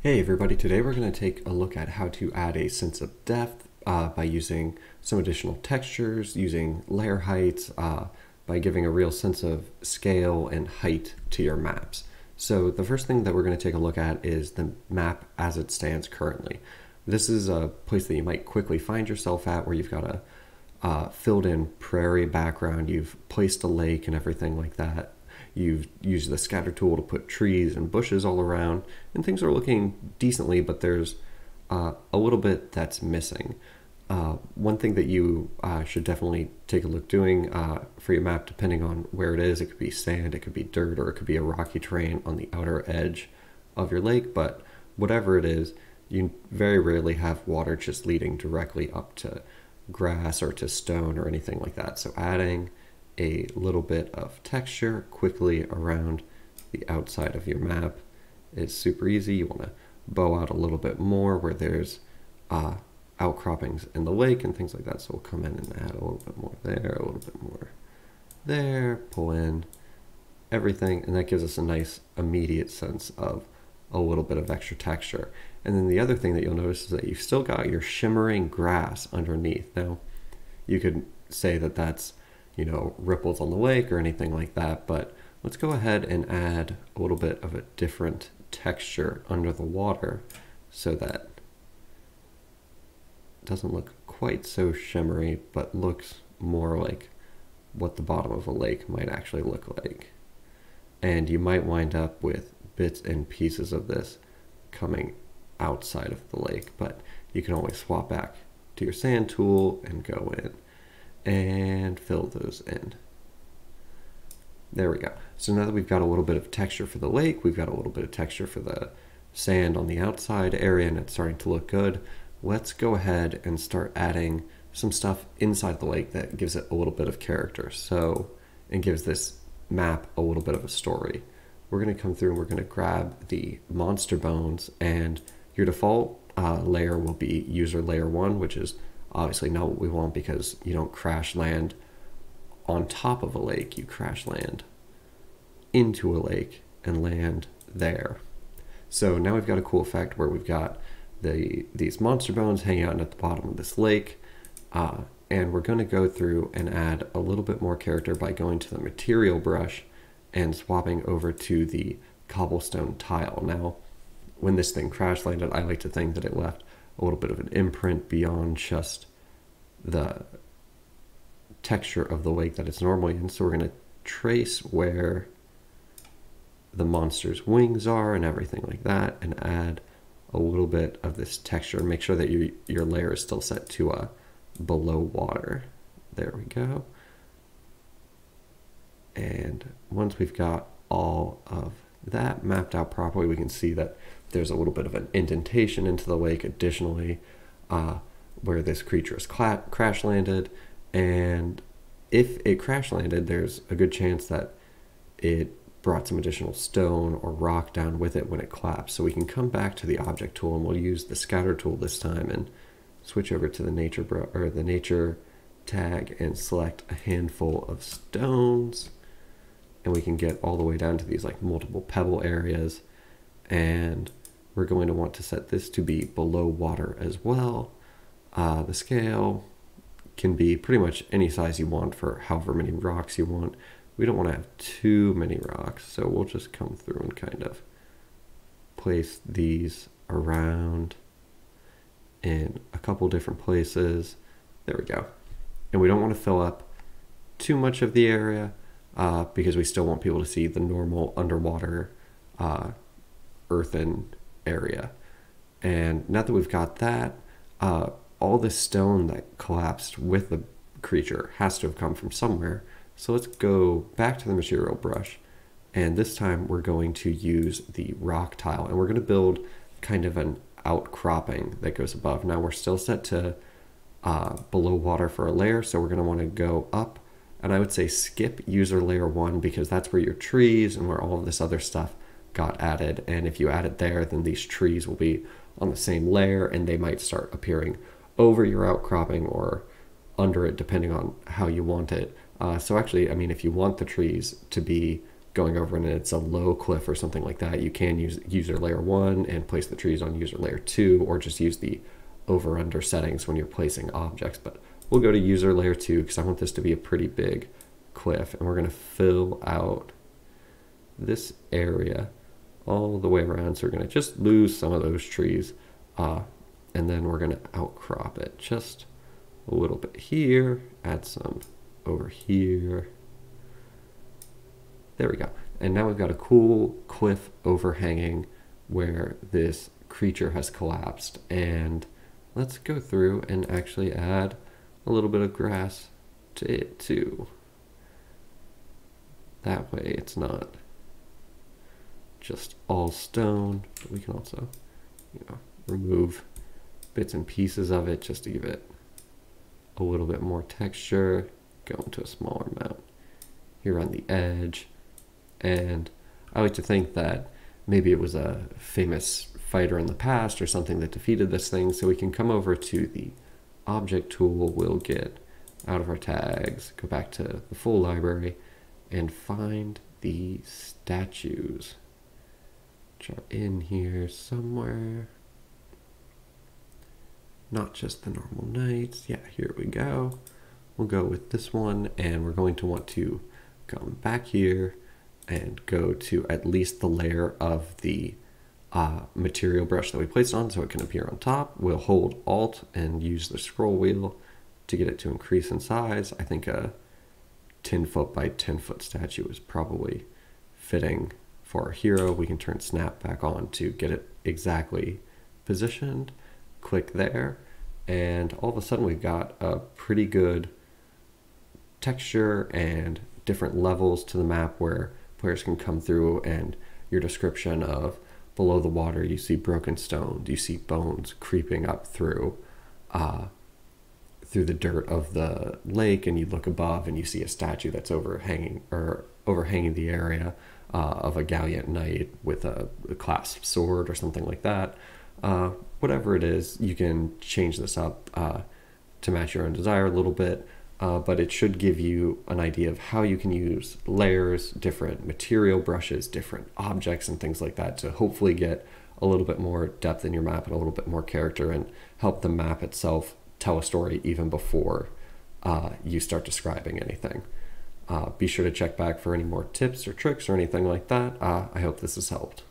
Hey everybody, today we're going to take a look at how to add a sense of depth uh, by using some additional textures, using layer heights, uh, by giving a real sense of scale and height to your maps. So the first thing that we're going to take a look at is the map as it stands currently. This is a place that you might quickly find yourself at where you've got a uh, filled in prairie background, you've placed a lake and everything like that, You've used the scatter tool to put trees and bushes all around, and things are looking decently, but there's uh, a little bit that's missing. Uh, one thing that you uh, should definitely take a look doing uh, for your map, depending on where it is, it could be sand, it could be dirt, or it could be a rocky terrain on the outer edge of your lake, but whatever it is, you very rarely have water just leading directly up to grass or to stone or anything like that. So adding a little bit of texture quickly around the outside of your map is super easy. You want to bow out a little bit more where there's uh, outcroppings in the lake and things like that. So we'll come in and add a little bit more there, a little bit more there, pull in everything, and that gives us a nice immediate sense of a little bit of extra texture. And then the other thing that you'll notice is that you've still got your shimmering grass underneath. Now, you could say that that's you know, ripples on the lake or anything like that. But let's go ahead and add a little bit of a different texture under the water so that it doesn't look quite so shimmery, but looks more like what the bottom of a lake might actually look like. And you might wind up with bits and pieces of this coming outside of the lake, but you can always swap back to your sand tool and go in and fill those in. There we go. So now that we've got a little bit of texture for the lake, we've got a little bit of texture for the sand on the outside area and it's starting to look good, let's go ahead and start adding some stuff inside the lake that gives it a little bit of character. So, it gives this map a little bit of a story. We're going to come through and we're going to grab the monster bones and your default uh, layer will be user layer one, which is obviously not what we want because you don't crash land on top of a lake, you crash land into a lake and land there. So now we've got a cool effect where we've got the these monster bones hanging out at the bottom of this lake. Uh, and we're going to go through and add a little bit more character by going to the material brush and swapping over to the cobblestone tile. Now, when this thing crash landed, I like to think that it left a little bit of an imprint beyond just the texture of the lake that it's normally in. So we're going to trace where the monster's wings are and everything like that and add a little bit of this texture. Make sure that your, your layer is still set to a below water. There we go. And once we've got all of that mapped out properly, we can see that there's a little bit of an indentation into the lake additionally uh, where this creature is crash landed. And if it crash landed, there's a good chance that it brought some additional stone or rock down with it when it collapsed. So we can come back to the object tool and we'll use the scatter tool this time and switch over to the nature or the nature tag and select a handful of stones and we can get all the way down to these like multiple pebble areas and we're going to want to set this to be below water as well. Uh, the scale can be pretty much any size you want for however many rocks you want. We don't want to have too many rocks, so we'll just come through and kind of place these around in a couple different places. There we go. And we don't want to fill up too much of the area uh, because we still want people to see the normal underwater uh, earthen area. And now that we've got that, uh, all the stone that collapsed with the creature has to have come from somewhere. So let's go back to the material brush. And this time we're going to use the rock tile and we're going to build kind of an outcropping that goes above. Now we're still set to uh, below water for a layer. So we're going to want to go up and I would say skip user layer one because that's where your trees and where all of this other stuff got added. And if you add it there, then these trees will be on the same layer and they might start appearing over your outcropping or under it, depending on how you want it. Uh, so actually, I mean, if you want the trees to be going over and it's a low cliff or something like that, you can use user layer one and place the trees on user layer two, or just use the over under settings when you're placing objects. But we'll go to user layer two because I want this to be a pretty big cliff and we're going to fill out this area all the way around. So we're going to just lose some of those trees uh, and then we're going to outcrop it just a little bit here, add some over here. There we go. And now we've got a cool cliff overhanging where this creature has collapsed. And let's go through and actually add a little bit of grass to it too. That way it's not just all stone, but we can also, you know, remove bits and pieces of it just to give it a little bit more texture, go into a smaller amount here on the edge. And I like to think that maybe it was a famous fighter in the past or something that defeated this thing. So we can come over to the object tool, we'll get out of our tags, go back to the full library and find the statues which are in here somewhere. Not just the normal knights. Yeah, here we go. We'll go with this one and we're going to want to come back here and go to at least the layer of the uh, material brush that we placed on so it can appear on top. We'll hold Alt and use the scroll wheel to get it to increase in size. I think a 10 foot by 10 foot statue is probably fitting for our hero. We can turn snap back on to get it exactly positioned. Click there and all of a sudden we've got a pretty good texture and different levels to the map where players can come through and your description of below the water you see broken stones, you see bones creeping up through uh, through the dirt of the lake and you look above and you see a statue that's overhanging or overhanging the area uh, of a gallant knight with a, a, clasped sword or something like that. Uh, whatever it is you can change this up uh, to match your own desire a little bit uh, but it should give you an idea of how you can use layers, different material brushes, different objects, and things like that to hopefully get a little bit more depth in your map and a little bit more character and help the map itself tell a story even before uh, you start describing anything. Uh, be sure to check back for any more tips or tricks or anything like that. Uh, I hope this has helped.